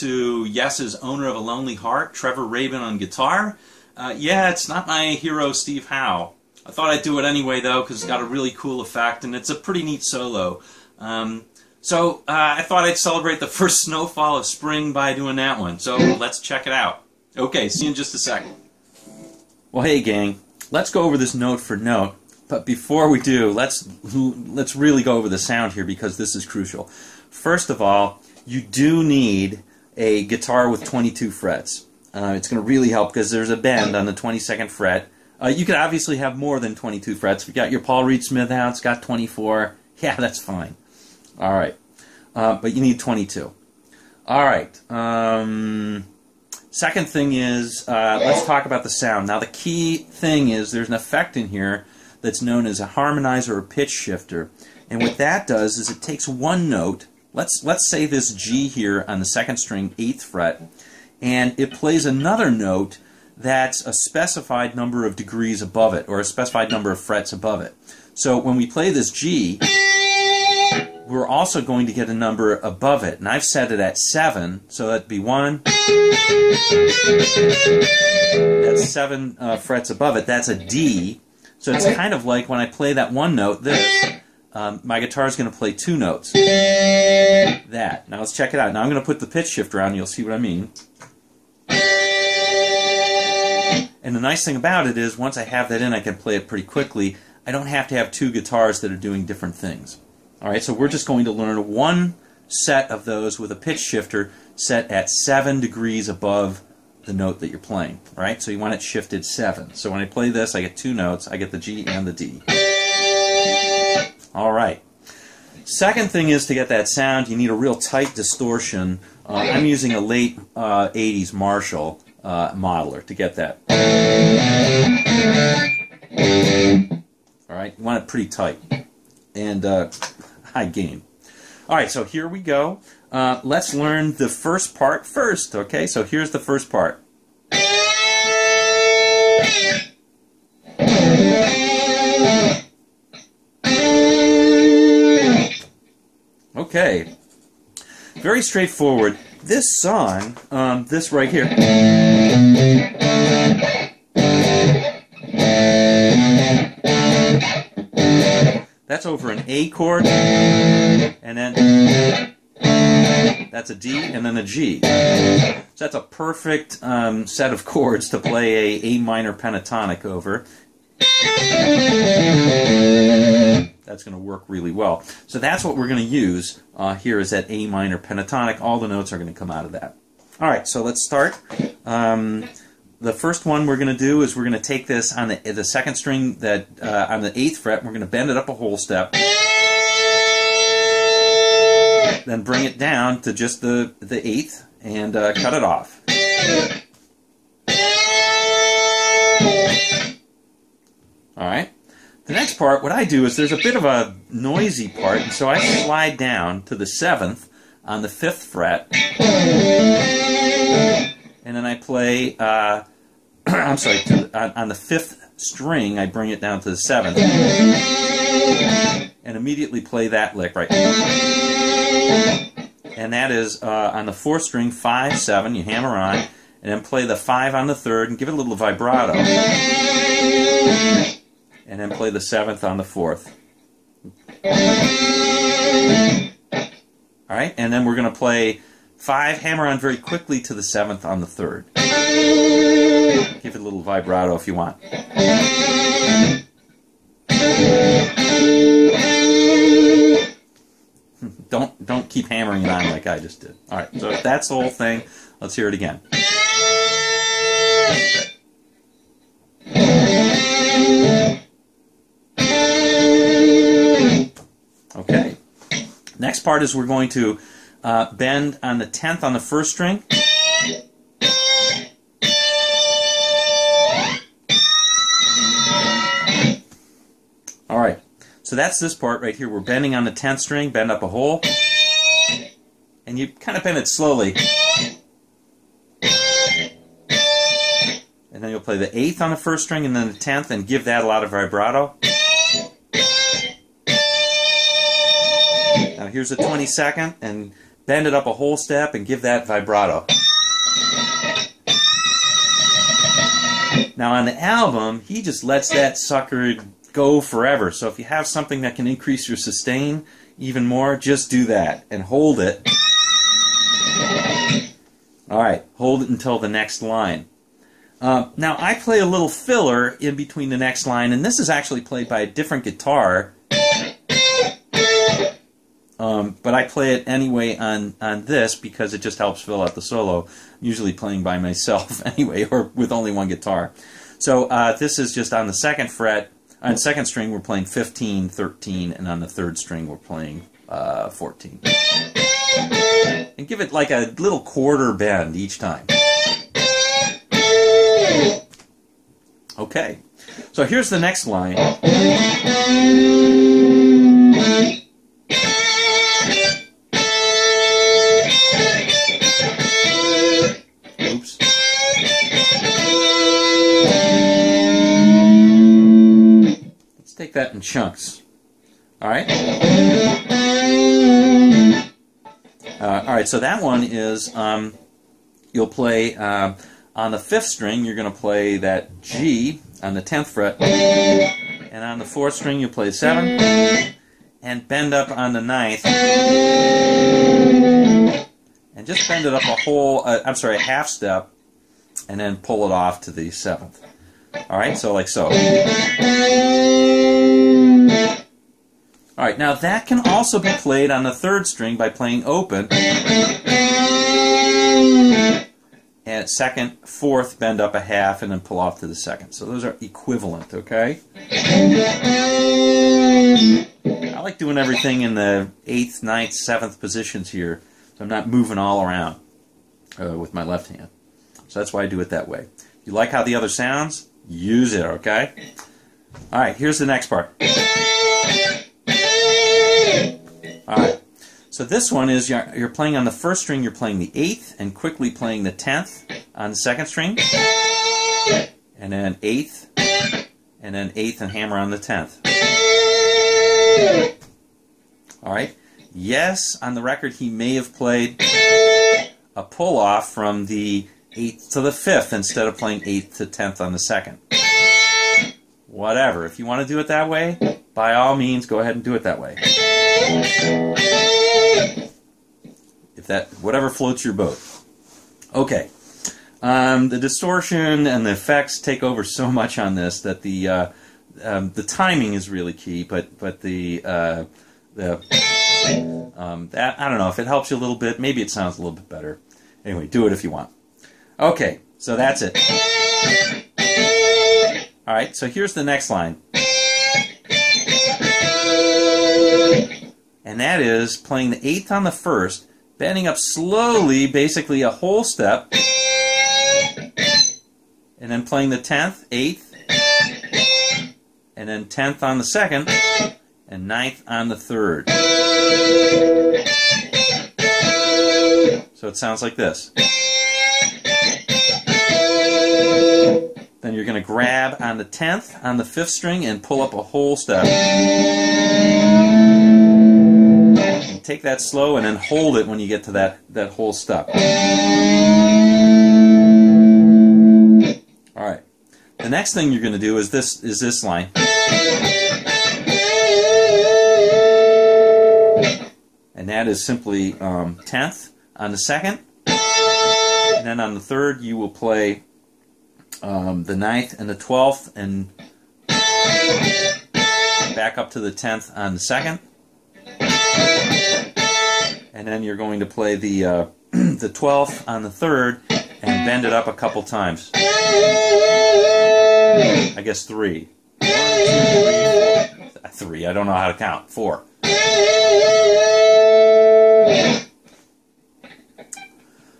to Yes's owner of a lonely heart, Trevor Rabin on guitar. Uh, yeah, it's not my hero, Steve Howe. I thought I'd do it anyway, though, because it's got a really cool effect, and it's a pretty neat solo. Um, so uh, I thought I'd celebrate the first snowfall of spring by doing that one. So let's check it out. Okay, see you in just a second. Well, hey, gang. Let's go over this note for note. But before we do, let's let's really go over the sound here because this is crucial. First of all, you do need a guitar with 22 frets. Uh, it's going to really help because there's a bend on the 22nd fret. Uh, you could obviously have more than 22 frets. If you got your Paul Reed Smith out, it's got 24. Yeah, that's fine. All right, uh, but you need 22. All right. Um, second thing is uh, let's talk about the sound. Now the key thing is there's an effect in here that's known as a harmonizer or pitch shifter, and what that does is it takes one note let's let's say this G here on the second string, eighth fret, and it plays another note that's a specified number of degrees above it, or a specified number of frets above it. So when we play this G, we're also going to get a number above it, and I've set it at seven, so that'd be one. That's seven uh, frets above it. That's a D. So it's kind of like when I play that one note, this um, my guitar is going to play two notes. That. Now let's check it out. Now I'm going to put the pitch shifter on. You'll see what I mean. And the nice thing about it is once I have that in, I can play it pretty quickly. I don't have to have two guitars that are doing different things. All right, so we're just going to learn one set of those with a pitch shifter set at 7 degrees above the note that you're playing. Right? So you want it shifted 7. So when I play this, I get two notes. I get the G and the D. All right. Second thing is to get that sound, you need a real tight distortion. Uh, I'm using a late uh, 80s Marshall uh, modeler to get that. All right, you want it pretty tight and uh, high gain. All right, so here we go. Uh, let's learn the first part first, okay? So here's the first part. Okay. Very straightforward. This song, um, this right here. That's over an A chord, and then that's a D, and then a G. So that's a perfect um, set of chords to play a A minor pentatonic over that's going to work really well. So that's what we're going to use uh, here is that A minor pentatonic. All the notes are going to come out of that. All right, so let's start. Um, the first one we're going to do is we're going to take this on the, the second string that uh, on the eighth fret. We're going to bend it up a whole step, then bring it down to just the the eighth and uh, cut it off. All right. The next part, what I do is there's a bit of a noisy part, and so I slide down to the seventh on the fifth fret, and then I play. Uh, I'm sorry, the, on, on, the fifth string, I bring it down to the seventh, and immediately play that lick right. And that is uh, on the fourth string, five, seven. You hammer on, and then play the five on the third, and give it a little vibrato and then play the seventh on the fourth. All right, and then we're going to play five, hammer on very quickly to the seventh on the third. Give it a little vibrato if you want. don't don't keep hammering it on like I just did. All right, so that's the whole thing, let's hear it again. Next part is we're going to uh, bend on the 10th on the first string. All right, so that's this part right here. We're bending on the 10th string, bend up a whole, and you kind of bend it slowly. And then you'll play the 8th on the first string and then the 10th and give that a lot of vibrato. Here's a 22nd, and bend it up a whole step and give that vibrato. Now on the album, he just lets that sucker go forever. So if you have something that can increase your sustain even more, just do that and hold it. All right, hold it until the next line. Uh, now I play a little filler in between the next line, and this is actually played by a different guitar. Um, but I play it anyway on, on this because it just helps fill out the solo. I'm usually playing by myself anyway, or with only one guitar. So uh, this is just on the second fret. On second string, we're playing 15, 13, and on the third string, we're playing uh, 14. And give it like a little quarter bend each time. Okay, so here's the next line. That in chunks. All right. Uh, all right. So that one is um, you'll play uh, on the fifth string. You're going to play that G on the tenth fret, and on the fourth string you play seven, and bend up on the ninth, and just bend it up a whole. Uh, I'm sorry, a half step, and then pull it off to the seventh. All right. So like so. All right, now that can also be played on the third string by playing open. And second, fourth, bend up a half, and then pull off to the second. So those are equivalent, okay? I like doing everything in the eighth, ninth, seventh positions here, so I'm not moving all around uh, with my left hand. So that's why I do it that way. You like how the other sounds? Use it, okay? All right, here's the next part. So this one is you're, you're, playing on the first string, you're playing the eighth, and quickly playing the tenth on the second string, and then eighth, and then eighth and hammer on the tenth. All right. Yes, on the record he may have played a pull off from the eighth to the fifth instead of playing eighth to tenth on the second. Whatever. If you want to do it that way, by all means, go ahead and do it that way. If that, whatever floats your boat. Okay. Um, the distortion and the effects take over so much on this that the uh, um, the timing is really key, but but the uh, the um, that, I don't know if it helps you a little bit. Maybe it sounds a little bit better. Anyway, do it if you want. Okay, so that's it. All right, so here's the next line. and that is playing the eighth on the first, bending up slowly, basically a whole step, and then playing the tenth, eighth, and then tenth on the second, and ninth on the third. So it sounds like this. Then you're going to grab on the tenth, on the fifth string, and pull up a whole step take that slow and then hold it when you get to that, that whole step. All right. The next thing you're going to do is this is this line. And that is simply um, tenth on the second, and then on the third you will play um, the ninth and the twelfth, and back up to the tenth on the second and then you're going to play the uh, the 12th on the third and bend it up a couple times. I guess three. Three. I don't know how to count. Four.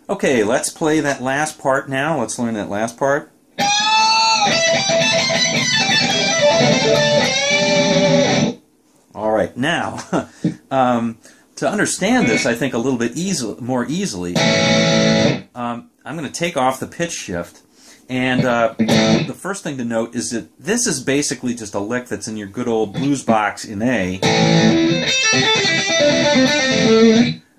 Okay, let's play that last part now. Let's learn that last part. All right, now, um, to understand this, I think a little bit easy, more easily, um, I'm going to take off the pitch shift. And uh, the first thing to note is that this is basically just a lick that's in your good old blues box in A.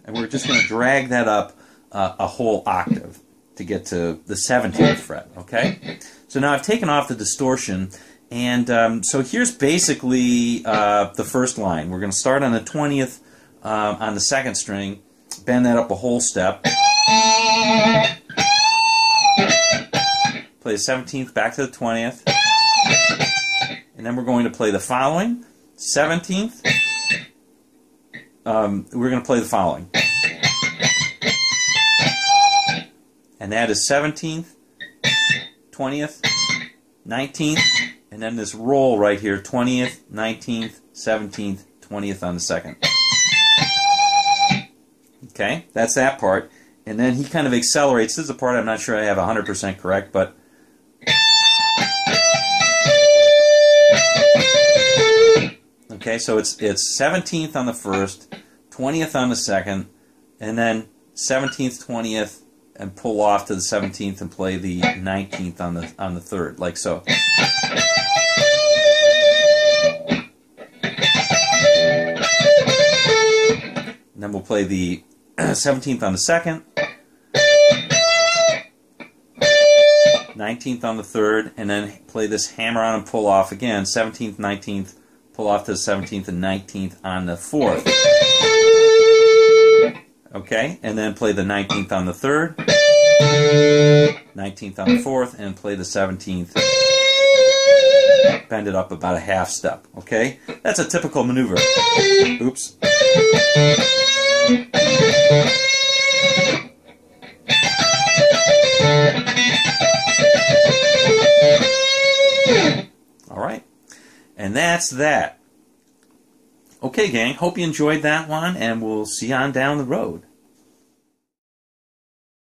and we're just going to drag that up uh, a whole octave to get to the 17th fret, okay? So now I've taken off the distortion, and um, so here's basically uh, the first line. We're going to start on the 20th uh, on the second string, bend that up a whole step, play the 17th back to the 20th, and then we're going to play the following 17th. Um, we're going to play the following. And that is 17th, 20th, 19th, and then this roll right here 20th, 19th, 17th, 20th on the second. Okay, that's that part. And then he kind of accelerates. This is a part I'm not sure I have 100% correct, but. Okay, so it's it's 17th on the first, 20th on the second, and then 17th, 20th, and pull off to the 17th and play the 19th on the on the third, like so. And then we'll play the 17th on the second, 19th on the third, and then play this hammer on and pull off again, 17th, 19th, pull off to the 17th and 19th on the fourth. Okay, and then play the 19th on the third, 19th on the fourth, and play the 17th. Bend it up about a half step. Okay, that's a typical maneuver. Oops. All right, and that's that. Okay, gang, hope you enjoyed that one, and we'll see you on down the road.